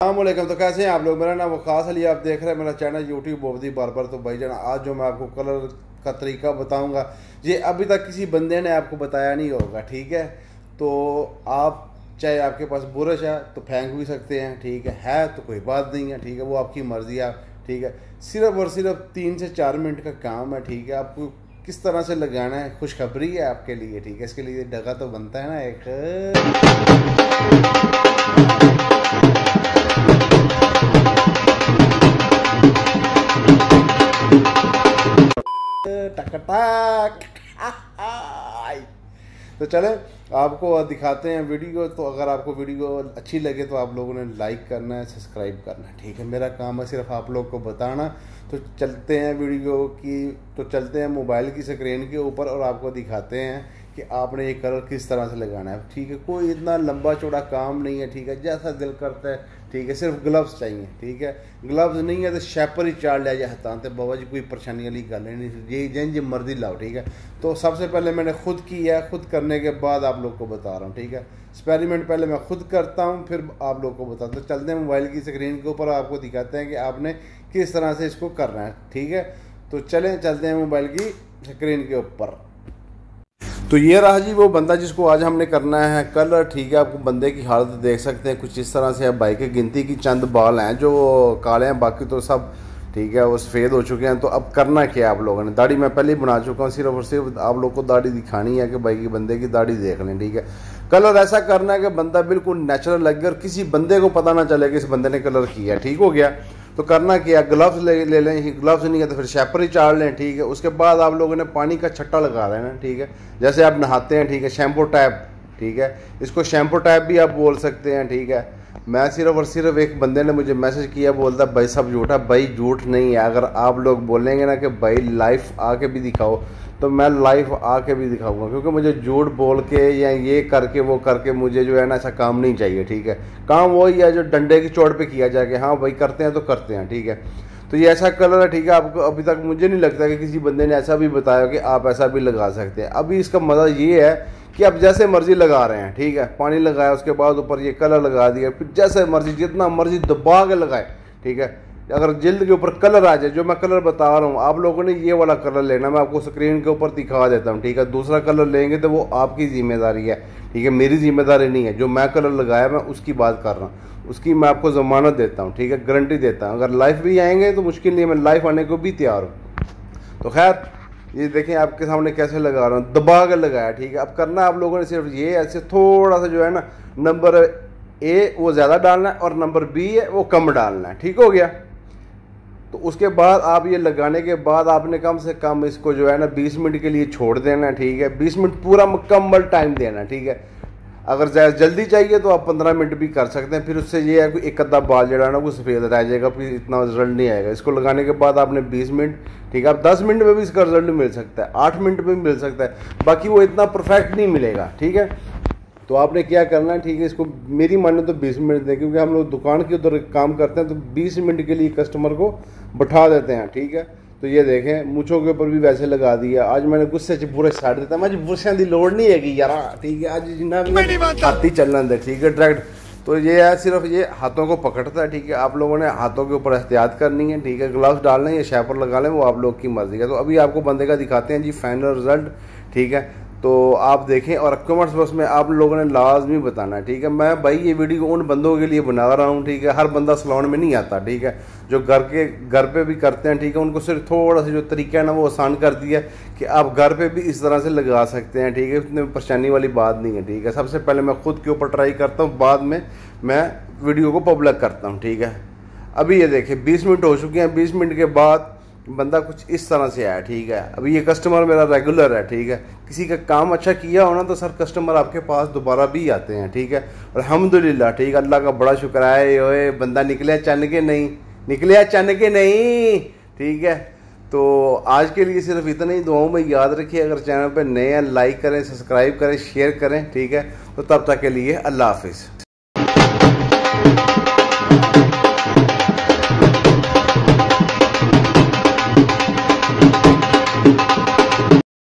अल्लाम तो कैसे हैं आप लोग? मेरा नाम वकास अली, आप देख रहे हैं मेरा चैनल यूट्यूब बोबदी बार बार तो भाई जान आज जो मैं आपको कलर का तरीका बताऊँगा, ये अभी तक किसी बंदे ने आपको बताया नहीं होगा, ठीक है? तो आप, चाहे आपके पास बुरश है तो फेंक भी सकते हैं, ठीक है? है तो कोई बात नहीं है, ठीक है? वो आपकी मर्ज़ी है ठीक है? सिर्फ़ और सिर्फ़ तीन से चार मिनट का काम है, ठीक है? आपको किस तरह से लगाना है, खुशखबरी है आपके लिए, ठीक है? इसके लिए डगा तो बनता है ना एक। टक तो चले, आपको दिखाते हैं वीडियो तो अगर आपको वीडियो अच्छी लगे तो आप लोगों ने लाइक करना है सब्सक्राइब करना है। ठीक है, मेरा काम है सिर्फ़ आप लोग को बताना। तो चलते हैं वीडियो की तो चलते हैं मोबाइल की स्क्रीन के ऊपर और आपको दिखाते हैं कि आपने ये कलर किस तरह से लगाना है। ठीक है, कोई इतना लंबा चौड़ा काम नहीं है, ठीक है। जैसा दिल करता है, ठीक है। सिर्फ़ ग्लव्स चाहिए, ठीक है। ग्लव्स नहीं है तो शैपर ही चाड़ लिया जाए हथा तो बाबा जी, कोई परेशानी वाली गल नहीं ये जिन जी मर्ज़ी लाओ, ठीक है। तो सबसे पहले मैंने खुद किया है। खुद करने के बाद आप लोग को बता रहा हूँ, ठीक है। एक्सपेरिमेंट पहले मैं खुद करता हूँ, फिर आप लोग को बताता हूँ। चलते हैं मोबाइल की स्क्रीन के ऊपर। आपको दिखाते हैं कि आपने किस तरह से इसको करना है, ठीक है। तो चलें, चलते हैं मोबाइल की स्क्रीन के ऊपर। तो ये रहा जी, वो बंदा जिसको आज हमने करना है, कल ठीक है आपको बंदे की हालत देख सकते हैं, कुछ इस तरह से है बाइक की गिनती की चंद बाल हैं, जो काले हैं, बाकी तो सब ठीक है, वो सफ़ेद हो चुके हैं तो अब करना क्या आप लोगों ने? दाढ़ी मैं पहले ही बना चुका हूँ, सिर्फ़ और सिर्फ़ आप लोग को दाढ़ी दिखानी है कि भाई की बंदे की दाढ़ी देख लें, ठीक है। कलर ऐसा करना है कि बंदा बिल्कुल नेचुरल लगे और किसी बंदे को पता ना चले कि इस बंदे ने कलर किया, ठीक हो गया। तो करना क्या ग्लव्स ले ले लें ग्लव्स नहीं है तो फिर शैपर ही चाड़ लें, ठीक है? उसके बाद आप लोगों ने पानी का छट्टा लगा देना, ठीक है? जैसे आप नहाते हैं, ठीक है? शैम्पू टैप ठीक है? इसको शैम्पू टैप भी आप बोल सकते हैं, ठीक है? मैं सिर्फ़ और सिर्फ़ एक बंदे ने मुझे मैसेज किया, बोलता, भाई सब झूठा, भाई झूठ नहीं है। अगर आप लोग बोलेंगे ना कि भाई लाइफ आके भी दिखाओ तो मैं लाइफ आके भी दिखाऊँगा। क्योंकि मुझे झूठ बोल के या ये करके, वो करके मुझे जो है ना ऐसा काम नहीं चाहिए, ठीक है? काम वही है जो डंडे की चोट पे किया जाए कि हाँ भाई करते हैं तो करते हैं, ठीक है? तो ये ऐसा कलर है, ठीक है? आपको अभी तक मुझे नहीं लगता कि किसी बंदे ने ऐसा भी बताया कि आप ऐसा भी लगा सकते हैं। अभी इसका मज़ा ये है कि आप जैसे मर्ज़ी लगा रहे हैं, ठीक है? पानी लगाया, उसके बाद ऊपर ये कलर लगा दिया, फिर जैसे मर्ज़ी, जितना मर्ज़ी दबा के लगाए, ठीक है? अगर जल्द के ऊपर कलर आ जाए, जो मैं कलर बता रहा हूँ, आप लोगों ने ये वाला कलर लेना, मैं आपको स्क्रीन के ऊपर दिखा देता हूँ, ठीक है? दूसरा कलर लेंगे तो वो आपकी ज़िम्मेदारी है, ठीक है? मेरी ज़िम्मेदारी नहीं है, जो मैं कलर लगाया, मैं उसकी बात कर रहा हूँ। उसकी मैं आपको ज़मानत देता हूँ, ठीक है? गारंटी देता हूँ। अगर लाइफ भी आएँगे तो मुश्किल नहीं है, मैं लाइफ आने को भी तैयार हूँ। तो खैर ये देखें आपके सामने कैसे लगा रहा हूँ। दबा कर लगाया, ठीक है? अब करना आप लोगों ने सिर्फ़ ये, ऐसे थोड़ा सा जो है ना, नंबर ए वो ज़्यादा डालना है और नंबर बी है वो कम डालना है। ठीक हो गया? तो उसके बाद आप ये लगाने के बाद आपने कम से कम इसको जो है ना 20 मिनट के लिए छोड़ देना है, ठीक है? 20 मिनट पूरा मुकम्मल टाइम देना है, ठीक है? अगर ज़्यादा जल्दी चाहिए तो आप 15 मिनट भी कर सकते हैं। फिर उससे ये है कि एक अद्धा बाल जड़ा ना, वो सफ़ेद रह जाएगा, फिर इतना रिज़ल्ट नहीं आएगा। इसको लगाने के बाद आपने 20 मिनट, ठीक है? आप 10 मिनट में भी इसका रिज़ल्ट मिल सकता है, आठ मिनट में भी मिल सकता है। बाकी वो इतना परफेक्ट नहीं मिलेगा, ठीक है? तो आपने क्या करना है, ठीक है? इसको मेरी माने तो 20 मिनट दें, क्योंकि हम लोग दुकान के उधर काम करते हैं तो 20 मिनट के लिए कस्टमर को बैठा देते हैं, ठीक है? तो ये देखें मूछों के ऊपर भी वैसे लगा दिया। आज मैंने गुस्से से पूरे साइड देता मैं बुरशा की लोड़ नहीं है यार ठीक है आज जिन्ना भी हाथी चलना दे ठीक है डायरेक्ट तो ये है सिर्फ़ ये हाथों को पकड़ता है ठीक है। आप लोगों ने हाथों के ऊपर एहतियात करनी है ठीक है। ग्लव्स डालना है या शैपर लगा लें वो आप लोग की मर्ज़ी है। तो अभी आपको बंदे का दिखाते हैं जी फाइनल रिज़ल्ट ठीक है। तो आप देखें, और कमेंट्स बॉक्स में आप लोगों ने लाजमी बताना है, ठीक है? मैं भाई ये वीडियो उन बंदों के लिए बना रहा हूँ, ठीक है? हर बंदा सलोन में नहीं आता, ठीक है? जो घर के, घर पे भी करते हैं, ठीक है? उनको सिर्फ़ थोड़ा सा जो तरीका है ना, वो आसान कर दिया कि आप घर पे भी इस तरह से लगा सकते हैं, ठीक है? इतने परेशानी वाली बात नहीं है, ठीक है? सबसे पहले मैं खुद के ऊपर ट्राई करता हूँ, बाद में मैं वीडियो को पब्लिक करता हूँ, ठीक है? अभी ये देखें, बीस मिनट हो चुके हैं, बीस मिनट के बाद बंदा कुछ इस तरह से आया, ठीक है। अभी ये कस्टमर मेरा रेगुलर है, ठीक है। किसी का काम अच्छा किया हो ना तो सर कस्टमर आपके पास दोबारा भी आते हैं, ठीक है। अलहमदिल्ला ठीक है। अल्लाह का बड़ा शुक्र है ओए, बंदा निकले चन के नहीं, निकले चन के नहीं, ठीक है। तो आज के लिए सिर्फ़ इतना ही दुआओं में याद रखिए, अगर चैनल पर नए हैं लाइक करें सब्सक्राइब करें शेयर करें, ठीक है। तो तब तक के लिए अल्लाह हाफिज़।